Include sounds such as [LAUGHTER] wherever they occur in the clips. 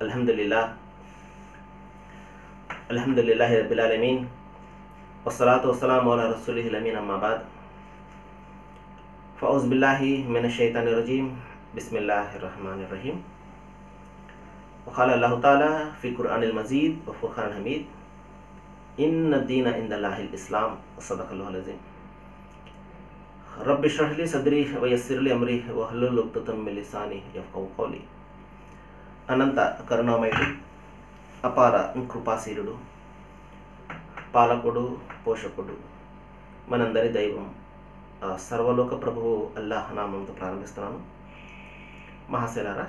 الحمد لله الحمد لله رب العالمين والصلاة والسلام على رسوله الأمين أما بعد فأعوذ بالله من الشيطان الرجيم بسم الله الرحمن الرحيم وقال الله تعالى في القرآن المجيد وفرقان الحميد إن الدين عند الله الإسلام وصدق الله العظيم رب اشرح لي صدري ويسر لي أمري واحلل عقدة من لساني يفقهوا قولي అనంత కరుణామయుడు అపార కృపాశీలుడు పాలకుడు పోషకుడు మనందరి దైవం. సర్వలోక ప్రభువు అల్లాహ్ నామంతో ప్రారంభిస్తున్నాను. మహాశిలారా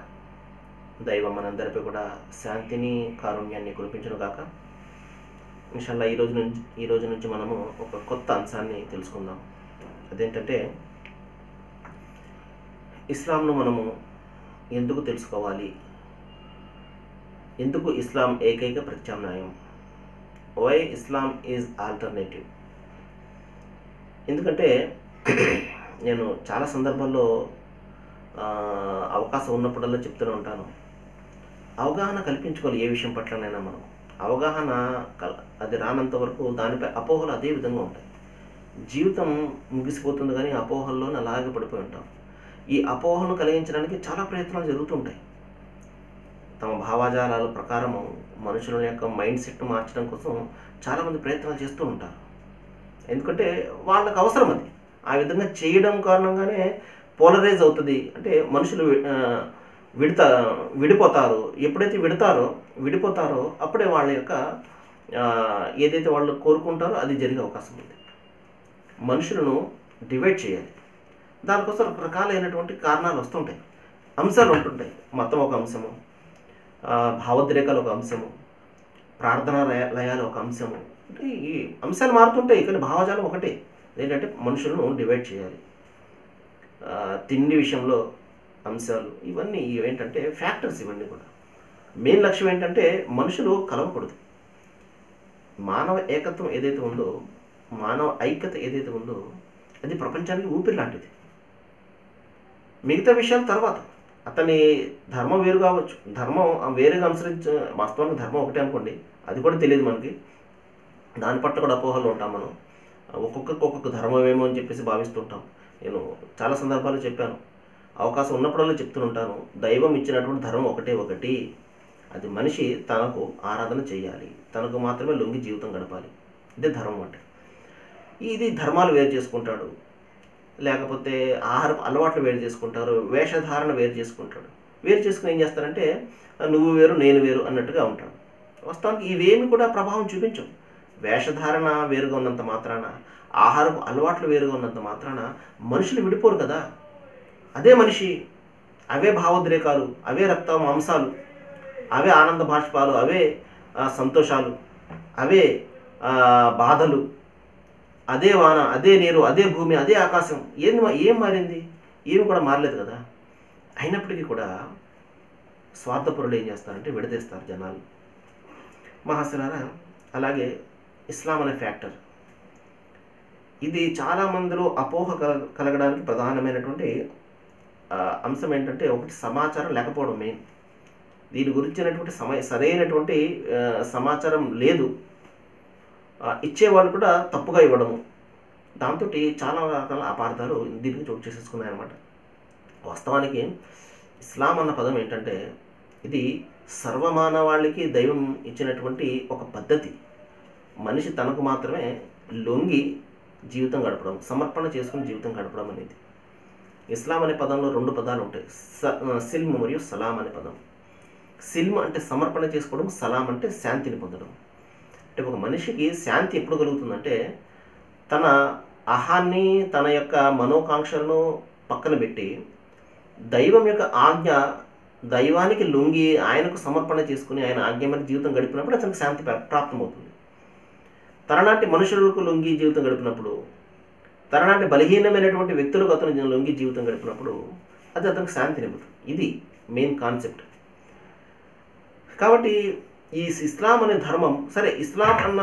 దైవం మనందరిపై కూడా శాంతిని కారుణ్యాన్ని కురిపించను కాక ఇన్షాల్లా ఈ రోజు నుంచి ఈ రోజు నుంచి మనము ఒక కొత్త అంశాన్ని తెలుసుకుందాం. అదేంటంటే ఇస్లాంను మనము ఎందుకు తెలుసుకోవాలి? ఎందుకు ఇస్లాం ఏకైక ప్రత్యామ్నాయం? వై ఇస్లాం ఈజ్ ఆల్టర్నేటివ్ ఎందుకంటే [CLEARS THROAT] నేను చాలా సందర్భాల్లో అవకాశం ఉన్నప్పుడల్లా చెప్తూనే ఉంటాను. అవగాహన కల్పించుకోవాలి ఏ విషయం పట్లనైనా మనం. అవగాహన అది రానంత వరకు దానిపై అపోహలు అదే విధంగా ఉంటాయి. జీవితం ముగిసిపోతుంది కానీ అపోహల్లోనే అలాగే పడిపోయి ఉంటాం. ఈ అపోహను కలిగించడానికి చాలా ప్రయత్నాలు జరుగుతుంటాయి తమ భావాజాలాల ప్రకారము మనుషుల యొక్క మైండ్ సెట్ మార్చడం కోసం చాలామంది ప్రయత్నాలు చేస్తూ ఉంటారు. ఎందుకంటే వాళ్ళకు అవసరం అది. ఆ విధంగా చేయడం కారణంగానే పోలరైజ్ అవుతుంది. అంటే మనుషులు వి- విడతా విడిపోతారు. ఎప్పుడైతే విడతారో విడిపోతారో అప్పుడే వాళ్ళ యొక్క ఏదైతే వాళ్ళు కోరుకుంటారో అది జరిగే అవకాశం ఉంది. మనుషులను డివైడ్ చేయాలి. దానికోసం రకరకాలైనటువంటి కారణాలు వస్తుంటాయి. అంశాలు ఉంటుంటాయి. మతం ఒక అంశము. భావోద్రేకాలు ఒక అంశము. ప్రార్థనా లయ- లయాలు ఒక అంశము. అంటే ఈ అంశాలు మారుతుంటాయి కానీ భావజాలం ఒకటే. ఏంటంటే మనుషులను డివైడ్ చేయాలి. తిండి విషయంలో అంశాలు ఇవన్నీ ఏంటంటే ఫ్యాక్టర్స్ ఇవన్నీ కూడా. మెయిన్ లక్ష్యం ఏంటంటే మనుషులు కలవకూడదు. మానవ ఏకత్వం ఏదైతే ఉందో మానవ ఐక్యత ఏదైతే ఉందో అది ప్రపంచానికి ఊపిరి లాంటిది. మిగతా విషయాల తర్వాత. అతని ధర్మం వేరు కావచ్చు. ధర్మం వేరేగా అనుసరించ వాస్తవానికి ధర్మం ఒకటే అనుకోండి. అది కూడా తెలియదు మనకి. దాని పట్ల కూడా అపోహలు ఉంటాం మనం. ఒక్కొక్కరికి ఒక్కొక్క ధర్మం ఏమో అని చెప్పేసి భావిస్తుంటాం. నేను చాలా సందర్భాలు చెప్పాను. అవకాశం ఉన్నప్పుడల్లా చెప్తుంటాను. దైవం ఇచ్చినటువంటి ధర్మం ఒకటే ఒకటి. అది మనిషి తనకు ఆరాధన చేయాలి. తనకు మాత్రమే లొంగి జీవితం గడపాలి. ఇదే ధర్మం అంటే. ఇది ధర్మాలు వేరు చేసుకుంటాడు. లేకపోతే ఆహారపు అలవాట్లు వేరు చేసుకుంటారు వేషధారణ వేరు చేసుకుంటాడు. వేరు చేసుకుని ఏం చేస్తారంటే నువ్వు వేరు నేను వేరు అన్నట్టుగా ఉంటాడు వాస్తవానికి ఇవేమి కూడా ప్రభావం చూపించవు. వేషధారణ వేరుగా ఉన్నంత మాత్రాన ఆహారపు అలవాట్లు వేరుగా ఉన్నంత మాత్రాన మనుషులు విడిపోరు కదా. అదే మనిషి అవే భావోద్రేకాలు అవే రక్త మాంసాలు అవే ఆనంద బాష్పాలు అవే సంతోషాలు అవే బాధలు అదే వాన అదే నీరు అదే భూమి అదే ఆకాశం. ఏం ఏం మారింది? ఏమి కూడా మారలేదు కదా? అయినప్పటికీ కూడా స్వార్థపరులు ఏం చేస్తారంటే విడదీస్తారు జనాలు. మహాశిలారా అలాగే ఇస్లాం అనే ఫ్యాక్టర్. ఇది చాలా మందిలో అపోహ కల- కలగడానికి ప్రధానమైనటువంటి అంశం ఏంటంటే ఒకటి సమాచారం లేకపోవడం మెయిన్. దీని గురించినటువంటి సమయ సరైనటువంటి సమాచారం లేదు. ఇచ్చేవాళ్ళు కూడా తప్పుగా ఇవ్వడము. దాంతో చాలా రకాల అపార్థాలు దీనికి చోటు చేసేసుకున్నాయన్నమాట. వాస్తవానికి ఇస్లాం అన్న పదం ఏంటంటే ఇది సర్వమానవాళికి దైవం ఇచ్చినటువంటి ఒక పద్ధతి. మనిషి తనకు మాత్రమే లొంగి జీవితం గడపడం సమర్పణ చేసుకుని జీవితం గడపడం అనేది. ఇస్లాం అనే పదంలో రెండు పదాలు ఉంటాయి. స సిల్మ్ మరియు సలాం అనే పదం. సిల్మ్ అంటే సమర్పణ చేసుకోవడం సలాం అంటే శాంతిని పొందడం. అంటే ఒక మనిషికి శాంతి ఎప్పుడు కలుగుతుందంటే తన అహాన్ని తన యొక్క మనోకాంక్షలను పక్కన పెట్టి దైవం యొక్క ఆజ్ఞ దైవానికి లొంగి ఆయనకు సమర్పణ చేసుకుని ఆయన ఆజ్ఞ జీవితం గడిపినప్పుడు అతనికి శాంతి ప్రాప్తమవుతుంది. తనలాంటి మనుషులకు లొంగి జీవితం గడిపినప్పుడు తనలాంటి బలహీనమైనటువంటి వ్యక్తులకు అతను లొంగి జీవితం గడిపినప్పుడు అది అతనికి శాంతినివ్వదు ఇది మెయిన్ కాన్సెప్ట్. కాబట్టి ఈ ఇస్లాం అనే ధర్మం సరే ఇస్లాం అన్న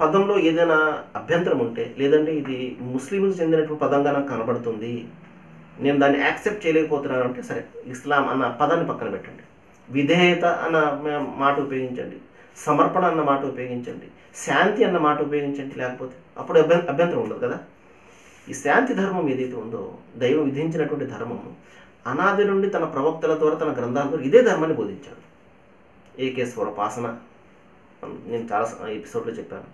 పదంలో ఏదైనా అభ్యంతరం ఉంటే లేదంటే ఇది ముస్లింలకు చెందినటువంటి పదంగా నాకు కనబడుతుంది నేను దాన్ని యాక్సెప్ట్ చేయలేకపోతున్నాను అంటే సరే ఇస్లాం అన్న పదాన్ని పక్కన పెట్టండి. విధేయత అన్న మాట ఉపయోగించండి. సమర్పణ అన్న మాట ఉపయోగించండి. శాంతి అన్న మాట ఉపయోగించండి లేకపోతే అప్పుడు అభ్యంతరం ఉండదు కదా. ఈ శాంతి ధర్మం ఏదైతే ఉందో దైవం విధించినటువంటి ధర్మం అనాది నుండి తన ప్రవక్తల ద్వారా తన గ్రంథాల ద్వారా ఇదే ధర్మాన్ని బోధించాడు. ఏకేశ్వర ఉపాసన. నేను చాలా ఎపిసోడ్లో చెప్పాను.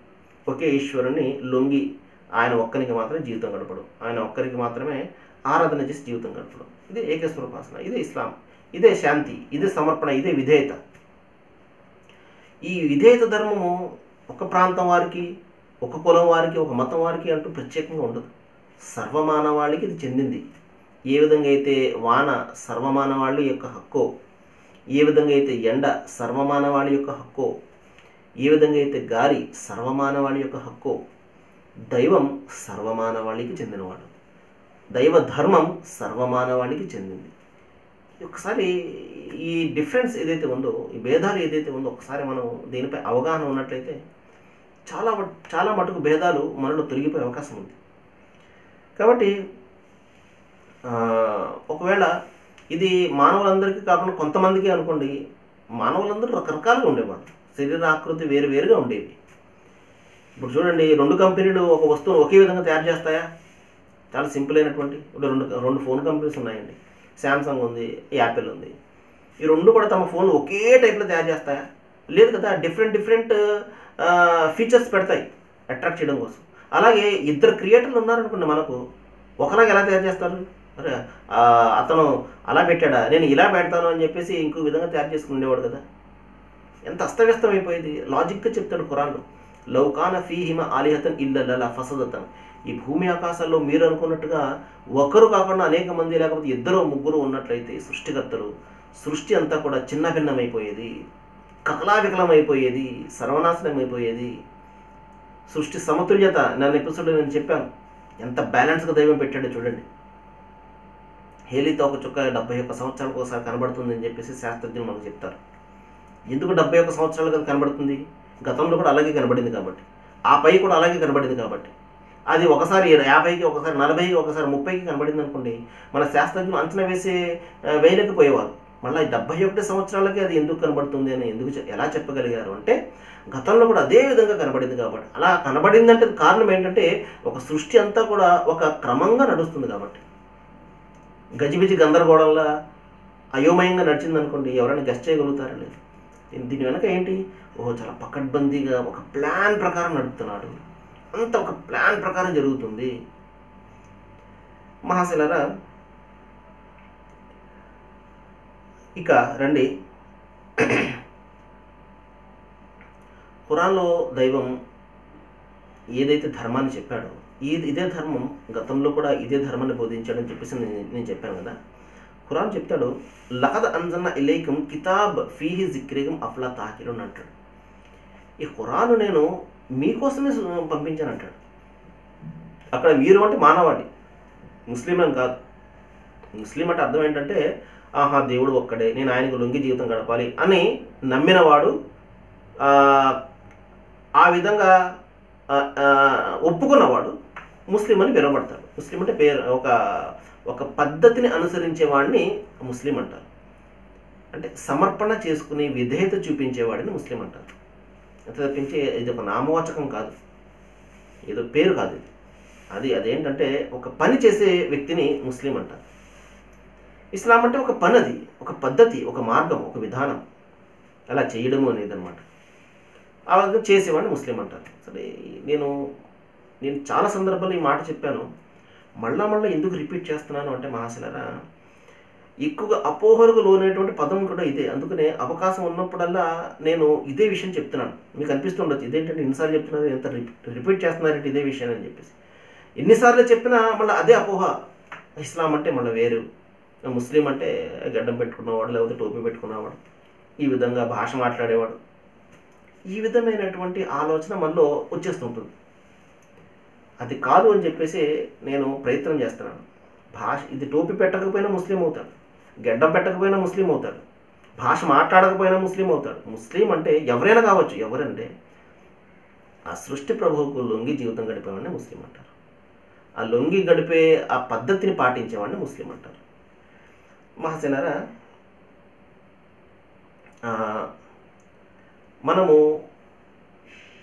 ఒకే ఈశ్వరుని లొంగి ఆయన ఒక్కరికి మాత్రమే జీవితం గడపడం. ఆయన ఒక్కరికి మాత్రమే ఆరాధన చేసి జీవితం గడపడం. ఇదే ఏకేశ్వర ఉపాసన ఇదే ఇస్లాం ఇదే శాంతి ఇదే సమర్పణ ఇదే విధేయత. ఈ విధేయత ధర్మము ఒక ప్రాంతం వారికి ఒక కులం వారికి ఒక మతం వారికి అంటూ ప్రత్యేకంగా ఉండదు. సర్వమానవాళికి ఇది చెందింది. ఏ విధంగా అయితే వాన సర్వమానవాళి యొక్క హక్కు ఏ విధంగా అయితే ఎండ సర్వమానవాళి యొక్క హక్కు ఏ విధంగా అయితే గాలి సర్వమానవాళి యొక్క హక్కు దైవం సర్వమానవాళికి చెందినవాడు. దైవ ధర్మం సర్వమానవాళికి చెందింది. ఒకసారి ఈ డిఫరెన్స్ ఏదైతే ఉందో ఈ భేదాలు ఏదైతే ఉందో ఒకసారి మనం దీనిపై అవగాహన ఉన్నట్లయితే చాలా చాలా మటుకు భేదాలు మనలో తొలగిపోయే అవకాశం ఉంది. కాబట్టి ఒకవేళ ఇది మానవులందరికీ కాకుండా కొంతమందికి అనుకోండి మానవులందరూ రకరకాలుగా ఉండేవాళ్ళు. శరీర ఆకృతి వేరు వేరుగా ఉండేవి. ఇప్పుడు చూడండి రెండు కంపెనీలు ఒక వస్తువును ఒకే విధంగా తయారు చేస్తాయా? చాలా సింపుల్ అయినటువంటి ఇప్పుడు రెండు రెండు ఫోన్ కంపెనీస్ ఉన్నాయండి. శాంసంగ్ ఉంది యాపిల్ ఉంది. ఈ రెండు కూడా తమ ఫోన్లు ఒకే టైప్లో తయారు చేస్తాయా? లేదు కదా డిఫరెంట్ డిఫరెంట్ ఫీచర్స్ పెడతాయి అట్రాక్ట్ చేయడం కోసం. అలాగే ఇద్దరు క్రియేటర్లు ఉన్నారనుకోండి మనకు ఒకలాగా ఎలా తయారు చేస్తారు? అతను అలా పెట్టాడా? నేను ఇలా పెడతాను అని చెప్పేసి ఇంకో విధంగా తయారు చేసుకుని ఉండేవాడు కదా. ఎంత అస్తవ్యస్తం అయిపోయింది లాజిక్గా చెప్తాడు ఖురాన్లో. లౌకాన ఫీహిమ ఆలిహతన్ ఇల్లల్లా ఫసదతన్. ఈ భూమి ఆకాశాల్లో మీరు అనుకున్నట్టుగా ఒకరు కాకుండా అనేక మంది లేకపోతే ఇద్దరు ముగ్గురు ఉన్నట్లయితే సృష్టికర్తలు సృష్టి అంతా కూడా చిన్న భిన్నమైపోయేది కకలావికలమైపోయేది. సర్వనాశనం అయిపోయేది సృష్టి సమతుల్యత. నన్ను ఎపిసోడ్లో నేను చెప్పాను. ఎంత బ్యాలెన్స్గా దైవం పెట్టాడో చూడండి. హేలీతో ఒక చుక్క డెబ్బై ఒక్క సంవత్సరాలకు ఒకసారి కనబడుతుంది అని చెప్పేసి శాస్త్రజ్ఞులు మనకు చెప్తారు. ఎందుకు డెబ్బై ఒక్క సంవత్సరాలుగా కనబడుతుంది? గతంలో కూడా అలాగే కనబడింది కాబట్టి. ఆ పై కూడా అలాగే కనబడింది కాబట్టి. అది ఒకసారి యాభైకి ఒకసారి నలభైకి ఒకసారి ముప్పైకి కనబడింది అనుకోండి మన శాస్త్రజ్ఞులు అంచనా వేసే వేయలేకపోయేవారు మళ్ళీ డెబ్బై ఒకటి సంవత్సరాలకి అది ఎందుకు కనబడుతుంది అని ఎందుకు చె- ఎలా చెప్పగలిగారు అంటే గతంలో కూడా అదే విధంగా కనబడింది కాబట్టి. అలా కనబడిందంటే కారణం ఏంటంటే ఒక సృష్టి అంతా కూడా ఒక క్రమంగా నడుస్తుంది కాబట్టి. గజిబిజి గందరగోళంలా అయోమయంగా నడిచింది అనుకోండి ఎవరైనా గెస్ట్ చేయగలుగుతారా లేదు? దీని వెనక ఏంటి? ఓ చాలా పకడ్బందీగా ఒక ప్లాన్ ప్రకారం నడుపుతున్నాడు. అంత ఒక ప్లాన్ ప్రకారం జరుగుతుంది. మహాశిలరా ఇక రండి. ఖురాన్లో దైవం ఏదైతే ధర్మాన్ని చెప్పాడో ఈ ఇదే ధర్మం గతంలో కూడా ఇదే ధర్మాన్ని బోధించాడని చెప్పేసి నేను చెప్పాను కదా. ఖురాన్ చెప్తాడు లహద్ అంజన్న ఇలేకం కితాబ్ ఫీహి జిక్రిగం అఫ్లా తాకిలు అంటాడు. ఈ ఖురాను నేను మీకోసమే పంపించాను అంటాడు అక్కడ మీరు అంటే మానవాడి ముస్లిం కాదు. ముస్లిం అంటే అర్థం ఏంటంటే ఆహా దేవుడు ఒక్కడే నేను ఆయనకు లొంగి జీవితం గడపాలి అని నమ్మినవాడు ఆ, విధంగా ఒప్పుకున్నవాడు ముస్లిం అని పిలవబడతారు ముస్లిం అంటే పేరు ఒక ఒక పద్ధతిని అనుసరించే వాడిని ముస్లిం అంటారు. అంటే సమర్పణ చేసుకుని విధేయత చూపించేవాడిని ముస్లిం అంటారు. అంతే తప్పించి ఇది ఒక నామవాచకం కాదు. ఏదో పేరు కాదు ఇది. అది అదేంటంటే ఒక పని చేసే వ్యక్తిని ముస్లిం అంటారు. ఇస్లాం అంటే ఒక పని అది ఒక పద్ధతి ఒక మార్గం ఒక విధానం. అలా చేయడము అనేది అనమాట అలాగే చేసేవాడిని ముస్లిం అంటారు. సరే నేను నేను చాలా సందర్భాల్లో ఈ మాట చెప్పాను. మళ్ళా మళ్ళీ ఎందుకు రిపీట్ చేస్తున్నాను అంటే మహాశిలరా ఎక్కువగా అపోహలకు లోనైనటువంటి పదం కూడా ఇదే. అందుకనే అవకాశం ఉన్నప్పుడల్లా నేను ఇదే విషయం చెప్తున్నాను. మీకు అనిపిస్తుండొచ్చు ఇదేంటంటే ఎన్నిసార్లు చెప్తున్నారు ఎంత రిపీట్ చేస్తున్నారంటే ఇదే విషయం అని చెప్పేసి. ఎన్నిసార్లు చెప్పినా మళ్ళీ అదే అపోహ. ఇస్లాం అంటే మళ్ళీ వేరు. ముస్లిం అంటే గడ్డం పెట్టుకున్నవాడు లేకపోతే టోపీ పెట్టుకున్నవాడు ఈ విధంగా భాష మాట్లాడేవాడు. ఈ విధమైనటువంటి ఆలోచన మనలో వచ్చేస్తుంటుంది. అది కాదు అని చెప్పేసి నేను ప్రయత్నం చేస్తున్నాను. భాష ఇది టోపీ పెట్టకపోయినా ముస్లిం అవుతాడు. గెడ్డం పెట్టకపోయినా ముస్లిం అవుతాడు. భాష మాట్లాడకపోయినా ముస్లిం అవుతాడు. ముస్లిం అంటే ఎవరైనా కావచ్చు. ఎవరంటే ఆ సృష్టి ప్రభువుకు లొంగి జీవితం గడిపేవాడిని ముస్లిం అంటారు. ఆ లొంగి గడిపే ఆ పద్ధతిని పాటించేవాడిని ముస్లిం అంటారు. మహాసేనారా మనము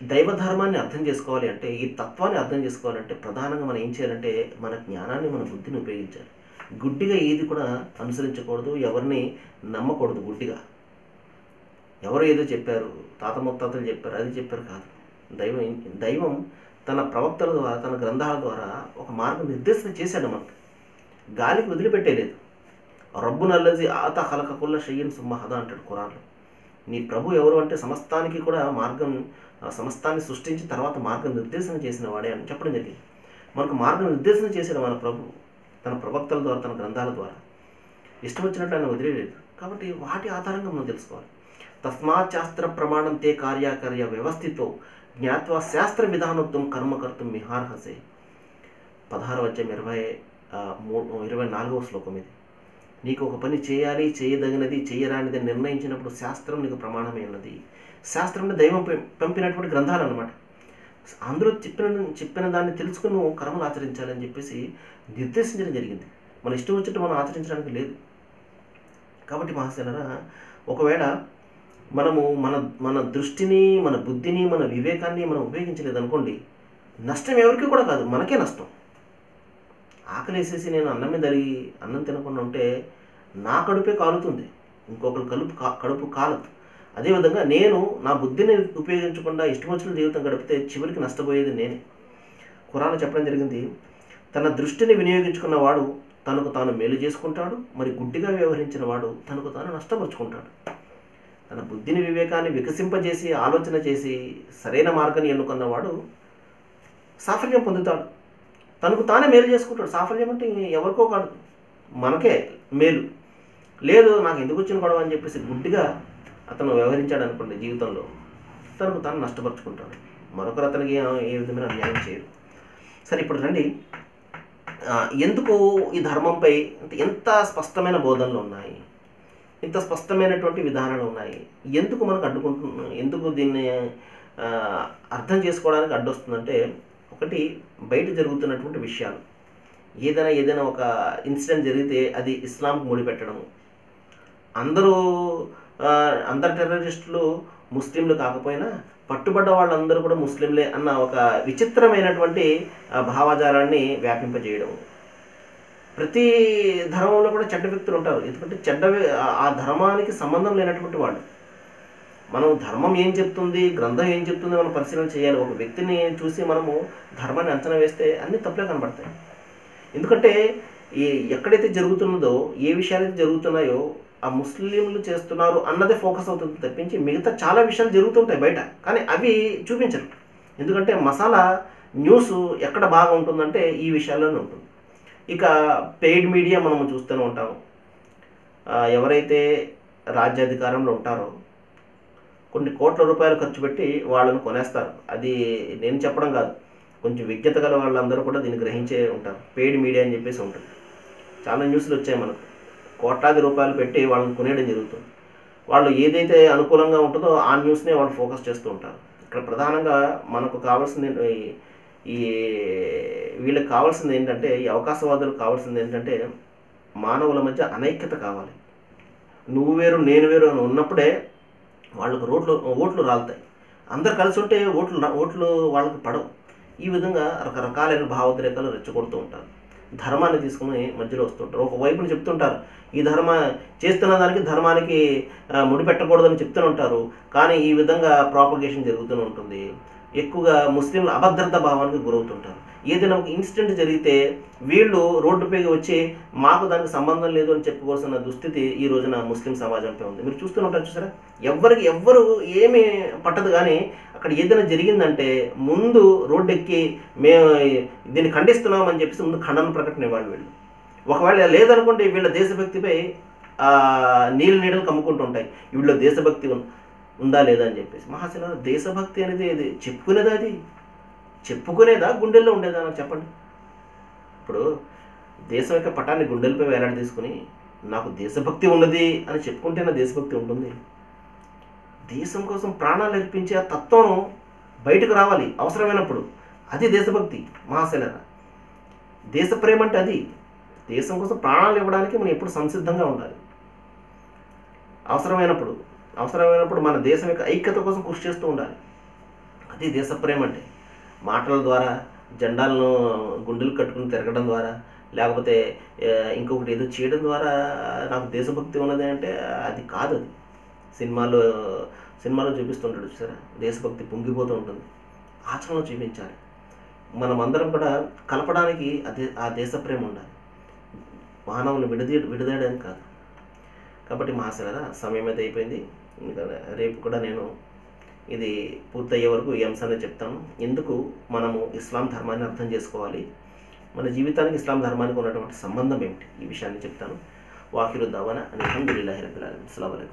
దైవ ధర్మాన్ని అర్థం చేసుకోవాలి అంటే ఈ తత్వాన్ని అర్థం చేసుకోవాలంటే ప్రధానంగా మనం ఏం చేయాలంటే మన జ్ఞానాన్ని మన బుద్ధిని ఉపయోగించాలి. గుడ్డిగా ఏది కూడా అనుసరించకూడదు ఎవరిని నమ్మకూడదు గుడ్డిగా. ఎవరు ఏదో చెప్పారు తాత ముత్తాతలు చెప్పారు అది చెప్పారు కాదు. దైవం దైవం తన ప్రవక్తల ద్వారా తన గ్రంథాల ద్వారా ఒక మార్గం నిర్దేశం చేశాడు మనకు. గాలికి వదిలిపెట్టేలేదు. రబ్బు నల్లది ఆత హలకకుల్ల షయ్యం సుమ్మహద అంటాడు కురాన్లో నీ ప్రభు ఎవరు అంటే సమస్తానికి కూడా మార్గం సమస్తాన్ని సృష్టించి తర్వాత మార్గం నిర్దేశన చేసిన వాడే అని చెప్పడం జరిగింది. మనకు మార్గం నిర్దేశన చేశాడు మన ప్రభు తన ప్రవక్తల ద్వారా తన గ్రంథాల ద్వారా. ఇష్టం వచ్చినట్టు ఆయన వదిలేదు కాబట్టి వాటి ఆధారంగా మనం తెలుసుకోవాలి. తస్మాత్ శాస్త్ర ప్రమాణం తే కార్యాకర్య వ్యవస్థతో జ్ఞాత్వా శాస్త్ర విధానోక్తం కర్మకర్తం మిహార్హసే పదహారు వచ్చే ఇరవై మూడు ఇరవై నాలుగవ శ్లోకం ఇది. నీకు ఒక పని చేయాలి చేయదగినది చేయరానిది నిర్ణయించినప్పుడు శాస్త్రం నీకు ప్రమాణమే ఉన్నది. శాస్త్రం దైవం పంపినటువంటి గ్రంథాలు అనమాట అందరూ చెప్పిన చెప్పిన దాన్ని తెలుసుకుని నువ్వు కర్మలు ఆచరించాలని చెప్పేసి నిర్దేశించడం జరిగింది. మన ఇష్టం వచ్చినట్టు మనం ఆచరించడానికి లేదు. కాబట్టి మహాశనరా ఒకవేళ మనము మన మన దృష్టిని మన బుద్ధిని మన వివేకాన్ని మనం ఉపయోగించలేదు అనుకోండి నష్టం ఎవరికి కూడా కాదు మనకే నష్టం. ఆకలేసేసి నేను అన్నం మీద అలిగి అన్నం తినకుండా ఉంటే నా కడుపే కాలుతుంది. ఇంకొకరు కలుపు కడుపు కాలదు. అదేవిధంగా నేను నా బుద్ధిని ఉపయోగించకుండా ఇష్టమొచ్చిన జీవితం గడిపితే చివరికి నష్టపోయేది నేనే. ఖురాన్ చెప్పడం జరిగింది తన దృష్టిని వినియోగించుకున్న వాడు తనకు తాను మేలు చేసుకుంటాడు మరి గుడ్డిగా వ్యవహరించిన వాడు తనకు తాను నష్టపరుచుకుంటాడు. తన బుద్ధిని వివేకాన్ని వికసింపజేసి ఆలోచన చేసి సరైన మార్గాన్ని ఎన్నుకున్నవాడు సాఫల్యం పొందుతాడు. తనకు తానే మేలు చేసుకుంటాడు. సాఫల్యం అంటే ఎవరికో కాదు మనకే మేలు. లేదు నాకు ఎందుకు వచ్చిన గొడవ అని చెప్పేసి గుడ్డిగా అతను వ్యవహరించాడు అనుకోండి జీవితంలో. తనకు తాను నష్టపరుచుకుంటాడు. మరొకరు అతనికి ఏ- ఏ విధమైన అన్యాయం చేయరు. సరే ఇప్పుడు రండి. ఎందుకు ఈ ధర్మంపై ఎంత స్పష్టమైన బోధనలు ఉన్నాయి? ఇంత స్పష్టమైనటువంటి విధానాలు ఉన్నాయి? ఎందుకు మనకు అడ్డుకుంటున్నాం ఎందుకు దీన్ని అర్థం చేసుకోవడానికి అడ్డొస్తుందంటే ఒకటి బయట జరుగుతున్నటువంటి విషయాలు. ఏదైనా ఏదైనా ఒక ఇన్సిడెంట్ జరిగితే అది ఇస్లాంకు ముడిపెట్టడము. అందరూ అందరు టెర్రరిస్టులు ముస్లింలు కాకపోయినా పట్టుబడ్డ వాళ్ళందరూ కూడా ముస్లింలే అన్న ఒక విచిత్రమైనటువంటి భావాజాలాన్ని వ్యాపింపజేయడము. వ్యాపింపజేయడం ప్రతి ధర్మంలో కూడా చెడ్డ వ్యక్తులు ఉంటారు. ఎందుకంటే చెడ్డ ఆ ధర్మానికి సంబంధం లేనటువంటి వాళ్ళు. మనం ధర్మం ఏం చెప్తుంది గ్రంథం ఏం చెప్తుంది మనం పరిశీలన చేయాలి. ఒక వ్యక్తిని చూసి మనము ధర్మాన్ని అంచనా వేస్తే అన్ని తప్పులే కనబడతాయి. ఎందుకంటే ఈ ఎక్కడైతే జరుగుతున్నదో ఏ విషయాలైతే జరుగుతున్నాయో ఆ ముస్లింలు చేస్తున్నారు అన్నదే ఫోకస్ అవుతుంది తప్పించి మిగతా చాలా విషయాలు జరుగుతుంటాయి బయట. కానీ అవి చూపించరు. ఎందుకంటే మసాలా న్యూస్ ఎక్కడ బాగా ఉంటుందంటే ఈ విషయాల్లోనే ఉంటుంది. ఇక పెయిడ్ మీడియా మనము చూస్తూనే ఉంటాము ఎవరైతే రాజ్యాధికారంలో ఉంటారో కొన్ని కోట్ల రూపాయలు ఖర్చు పెట్టి వాళ్ళని కొనేస్తారు. అది నేను చెప్పడం కాదు. కొంచెం విజ్ఞత గల వాళ్ళందరూ కూడా దీన్ని గ్రహించే ఉంటారు. పెయిడ్ మీడియా అని చెప్పేసి ఉంటుంది. చాలా న్యూస్లు వచ్చాయి మనకు. కోట్లాది రూపాయలు పెట్టి వాళ్ళని కొనేయడం జరుగుతుంది. వాళ్ళు ఏదైతే అనుకూలంగా ఉంటుందో ఆ న్యూస్నే వాళ్ళు ఫోకస్ చేస్తూ ఉంటారు. ఇక్కడ ప్రధానంగా మనకు కావాల్సింది ఈ- ఈ వీళ్ళకి కావాల్సింది ఏంటంటే ఈ అవకాశవాదులకు కావాల్సింది ఏంటంటే మానవుల మధ్య అనైక్యత కావాలి. నువ్వు వేరు నేను వేరు అని ఉన్నప్పుడే వాళ్ళకు రోడ్లు ఓట్లు రాలుతాయి. అందరు కలిసి ఉంటే ఓట్లు ఓట్లు వాళ్ళకి పడవు. ఈ విధంగా రకరకాలైన భావోద్రేకాలు రెచ్చగొడుతూ ఉంటారు. ధర్మాన్ని తీసుకుని మధ్యలో వస్తుంటారు ఒకవైపున చెప్తుంటారు ఈ ధర్మ చేస్తున్న దానికి ధర్మానికి ముడిపెట్టకూడదని చెప్తూనే ఉంటారు. కానీ ఈ విధంగా ప్రాపగేషన్ జరుగుతూనే ఉంటుంది. ఎక్కువగా ముస్లింల అభద్రతా భావానికి గురవుతుంటారు. ఏదైనా ఒక ఇన్సిడెంట్ జరిగితే వీళ్ళు రోడ్డుపై వచ్చి మాకు దానికి సంబంధం లేదు అని చెప్పుకోవాల్సిన దుస్థితి ఈ రోజున ముస్లిం సమాజంపై ఉంది. మీరు చూస్తూనే ఉంటారు చూసారా? ఎవ్వరికి ఎవ్వరు ఏమీ పట్టదు కానీ అక్కడ ఏదైనా జరిగిందంటే ముందు రోడ్డు ఎక్కి మేము దీన్ని ఖండిస్తున్నాం అని చెప్పేసి ముందు ఖండన ప్రకటన ఇవ్వాలి వీళ్ళు. ఒకవేళ లేదనుకుంటే వీళ్ళ దేశభక్తిపై నీళ్ళ నీడలు కమ్ముకుంటూ ఉంటాయి. వీళ్ళ దేశభక్తి ఉందా లేదా అని చెప్పేసి. మహాశిల దేశభక్తి అనేది ఇది చెప్పుకునేదా అది? చెప్పుకునేదా? గుండెల్లో ఉండేదా? నాకు చెప్పండి. ఇప్పుడు దేశం యొక్క పటాన్ని గుండెలపై వేలాడి తీసుకుని నాకు దేశభక్తి ఉన్నది అని చెప్పుకుంటే నా దేశభక్తి ఉంటుంది. దేశం కోసం ప్రాణాలు అర్పించే ఆ తత్వం బయటకు రావాలి అవసరమైనప్పుడు. అది దేశభక్తి మహాశైలర దేశ ప్రేమ అంటే అది. దేశం కోసం ప్రాణాలు ఇవ్వడానికి మనం ఎప్పుడు సంసిద్ధంగా ఉండాలి. అవసరమైనప్పుడు అవసరమైనప్పుడు మన దేశం యొక్క ఐక్యత కోసం కృషి చేస్తూ ఉండాలి. అది దేశ ప్రేమ అంటే. మాటల ద్వారా జెండాలను గుండెలు కట్టుకుని తిరగడం ద్వారా లేకపోతే ఇంకొకటి ఏదో చేయడం ద్వారా నాకు దేశభక్తి ఉన్నది అంటే అది కాదు అది. సినిమాలో సినిమాలో చూపిస్తుంటాడు చూసారా? దేశభక్తి పొంగిపోతూ ఉంటుంది. ఆచరణలో చూపించాలి. మనమందరం కూడా కలపడానికి అదే ఆ దేశ ప్రేమ ఉండాలి. మానవుని విడదీ విడదీయడం కాదు. కాబట్టి మహాశలరా సమయం అయితే అయిపోయింది. రేపు కూడా నేను ఇది పూర్తయ్యే వరకు ఈ అంశాన్ని చెప్తాను. ఎందుకు మనము ఇస్లాం ధర్మాన్ని అర్థం చేసుకోవాలి? మన జీవితానికి ఇస్లాం ధర్మానికి ఉన్నటువంటి సంబంధం ఏమిటి? ఈ విషయాన్ని చెప్తాను. వాకిరు దవన అని అల్హమ్దులిల్లాహి రబ్బిల్ ఆలమీన్.